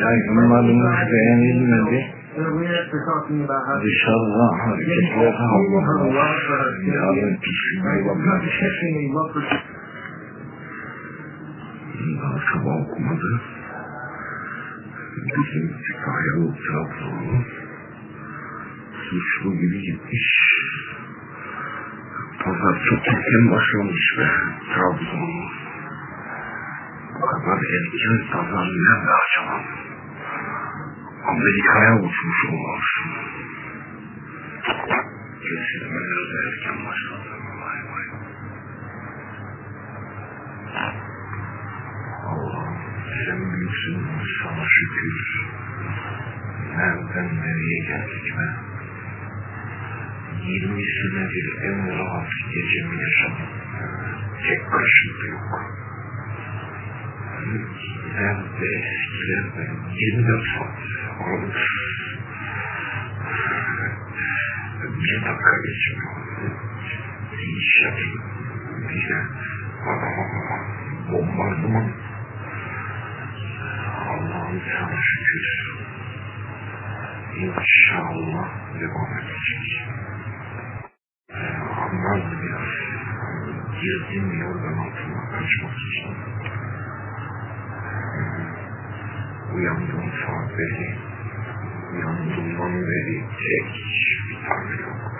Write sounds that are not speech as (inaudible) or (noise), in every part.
Yayınlarımız beğenilmedi. Dışarıda hareketler havlular. Yarın pişirme olabilir. Daha sabah okumadı. Bizim Sahil Trabzon'u suçlu gibi gitmiş. Pazar çok erken başlamış be Trabzon. Kadar erken pazar nerede açamam? Amerika'ya uçmuş olmalısın. Kesilmeler de erken başladı. Vay vay. Allah'ım sen büyüksün sana şükür. Nereden nereye geldik be? 20 senedir en rahat gecemi yaşadım. Tek kaşıntı yok. Nerede eskilerde 24 saat aralıksız. Bir dakika geçmiyor. Bir de adama bombardıman. Allah'ım sana şükür. İnşallah devam edecek. Anlar biraz girdim yorgan altına kaçmak için. Uyandığım saat beri, uyandığımdan beri tek bir tane yok.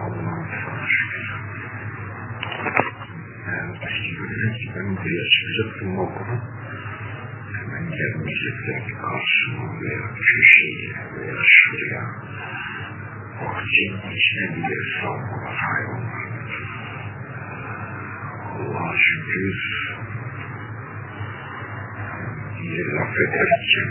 Allah'ım sana şükür. Görünen ki ben buraya çıkacaktım balkona. Hemen gelmeyecekler karşıma veya köşeye veya şuraya. Bahçenin içine bile salmalar hayvanlar. Allah'a şükür ederken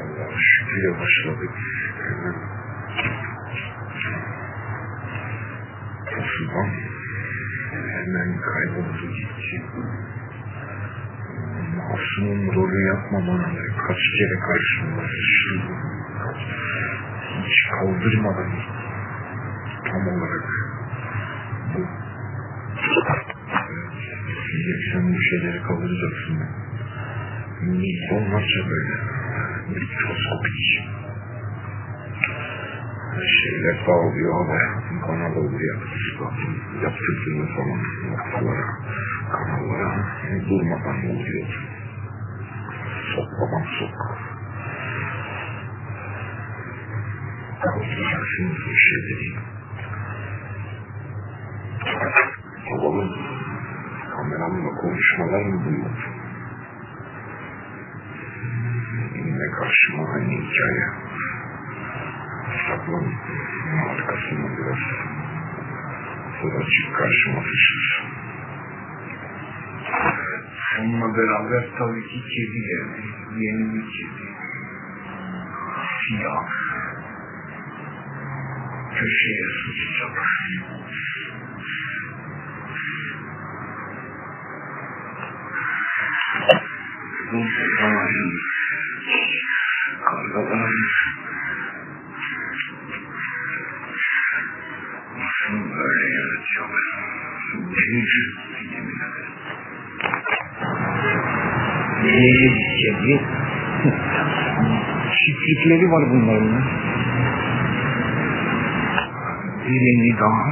Allah'a şüküre başladık. Hemen Tosudan hemen kayboldu gitti. Masumum rolü yapmamana kaç kere karşımda. Hiç kaldırmadan tam olarak bu sen bu şeyleri kaldıracaksın. Milyonlarca böyle mikroskopik şeyler dağılıyor havaya. Bana da oluyor. Yaptırdığınız zaman noktalara, kanallara durmadan oluyor. Soklamak sok. Kaldıracaksınız bu şeyleri. نام بکن شما این بود این نگاه شما این جای سبون مال کسی من درست خدا چی کار شما پیشش؟ ثم برابر تا یکی که دیگه یعنی یکی دیگه سیاه چشه یه سوچی Bu zamanın kargaların nasıl böyle yaratıyor? Denici yemin ederim. Eee kedi. Çiftlikleri var bunların. ya. Birini daha.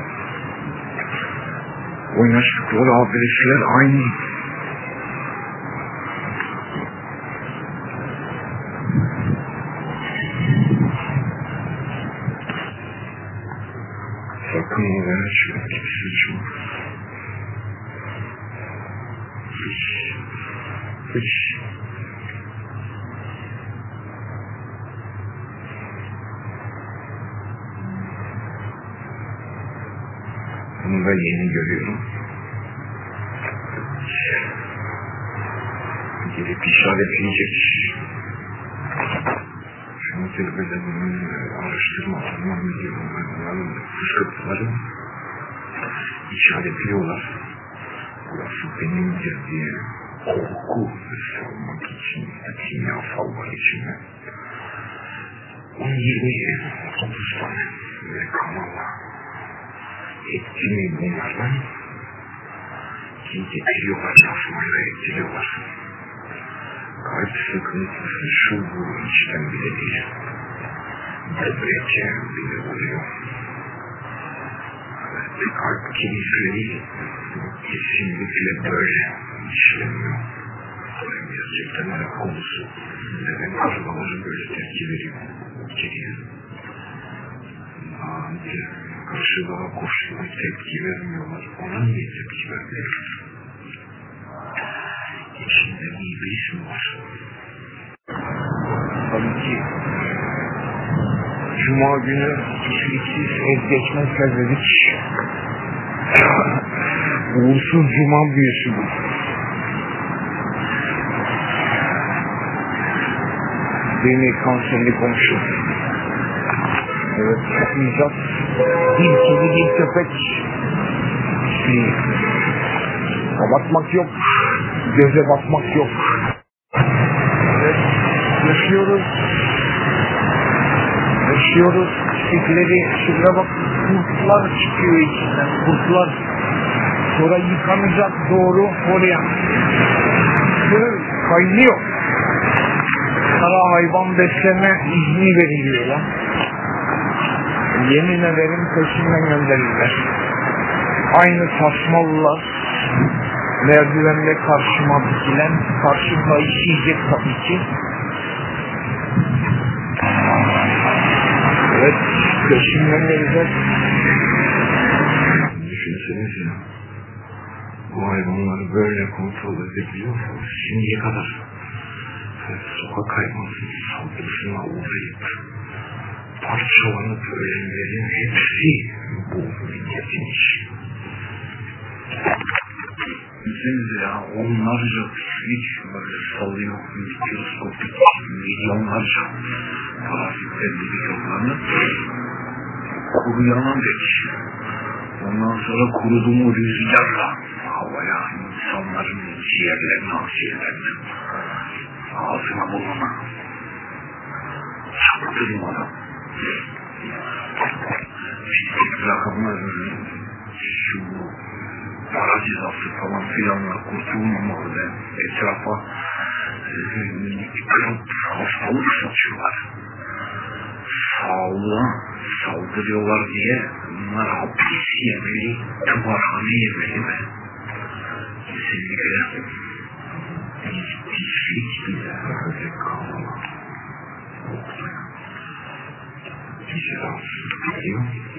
Oynaştıkları adresler aynı. Çıkıp sıçma. Hiç. Hiç. Bunu da yeni görüyorum. Gelip işaretleyecek. Şunu tepelerin araştırma falan biliyorum. Onların fıskırtıları işaretliyorlar. Burası benimdir diye korku salmak için, kimyasallar içinde. 10-20 30 tane ve kanala etkili bunlardan ki getiriyorlar, tasmayla ettiriyorlar. Kalp sıkıntısı şu bu içten bile değil. Böbreğe bile oluyor. Evet, kalp krizleri kesinlikle böyle işlemiyor. Gerçekten ayak konusu. Neden karımaları böyle tepki veriyor? Çekiyor. Anca karşılığa koştuğuna tepki vermiyorlar. Ona niye tepki vermiyor? İçinde bir mi var? Tabii ki Cuma günü kişiliksiz ez geçmezler dedik. (coughs) Uğursuz Cuma büyüsü bu. Beni kanserli komşu. Evet, icat. Bir kedi bir köpek. Kapatmak yok. Göze batmak yok. Evet, yaşıyoruz yaşıyoruz. Çiçekleri şuraya bak kurtlar çıkıyor içinden kurtlar. Sonra yıkanacak doğru oraya. Böyle kaynıyor. Sana hayvan besleme izni veriliyor lan. Yemin ederim peşinden gönderirler. Aynı tasmalılar merdivende karşıma dikilen karşımda işleyecek tabii ki. Evet, peşinden gelecek. Düşünsenize. Bu hayvanları böyle kontrol edebiliyorsanız şimdiye kadar sokak hayvanının saldırısına uğrayıp parçalanıp ölenlerin hepsi bu milletin işi. Ya onlarca pislik böyle salıyor mikroskopik milyonlarca parazitlerin milyonlarını kuruyana dek ondan sonra kurudu mu rüzgarla havaya insanların ciğerlerini akciğerlerini ağzına burnuna. Çaktırmadan pislik rakamlarını şu para cezası falan filanla kurtulmamalı ve etrafa e, mikrop hastalık saçıyorlar. Sağlığa saldırıyorlar diye bunlar hapis yemeli, tımarhane yemeli ve kesinlikle Biz pislik bile böyle kalma. Bizi rahatsız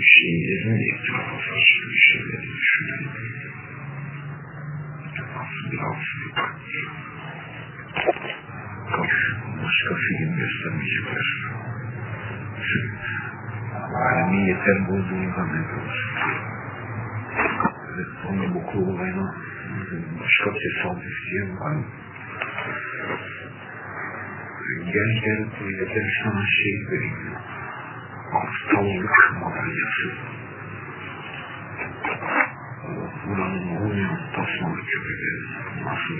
şeylerin etrafa saçtığı şeyleri düşünelim. Nasıl bir rahatsızlık. Kaç başka film göstermeyecekler. Alemi yeter bulduğunu zannediyoruz. Evet, sonra bu kuru olayına başka tesadüf diyen var mı? Gel gel buraya gel sana şey vereyim. Aptallık madalyası. Buranın olmayan tasmalı köpekleri nasıl?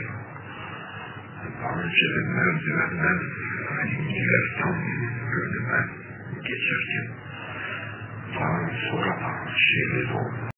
Daha önce de merdivenden indiler tam önüme geçerken. Daha sonra da şeyleri oldu.